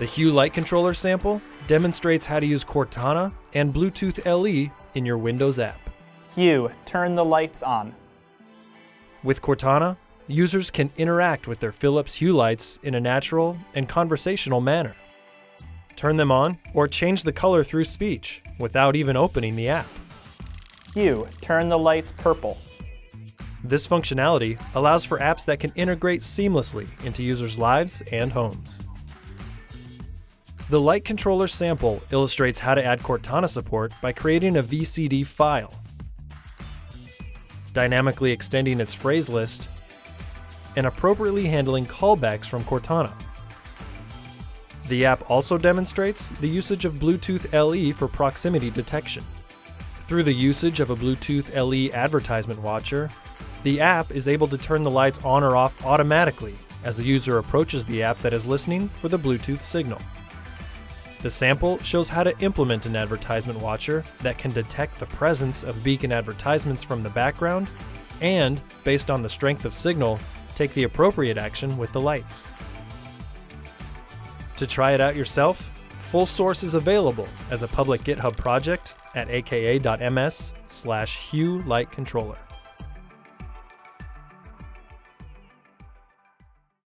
The Hue Light Controller sample demonstrates how to use Cortana and Bluetooth LE in your Windows app. Hue, turn the lights on. With Cortana, users can interact with their Philips Hue lights in a natural and conversational manner. Turn them on or change the color through speech without even opening the app. Hue, turn the lights purple. This functionality allows for apps that can integrate seamlessly into users' lives and homes. The Light Controller sample illustrates how to add Cortana support by creating a VCD file, dynamically extending its phrase list, and appropriately handling callbacks from Cortana. The app also demonstrates the usage of Bluetooth LE for proximity detection. Through the usage of a Bluetooth LE advertisement watcher, the app is able to turn the lights on or off automatically as the user approaches the app that is listening for the Bluetooth signal. The sample shows how to implement an advertisement watcher that can detect the presence of beacon advertisements from the background and, based on the strength of signal, take the appropriate action with the lights. To try it out yourself, full source is available as a public GitHub project at aka.ms slash Hue Light Controller.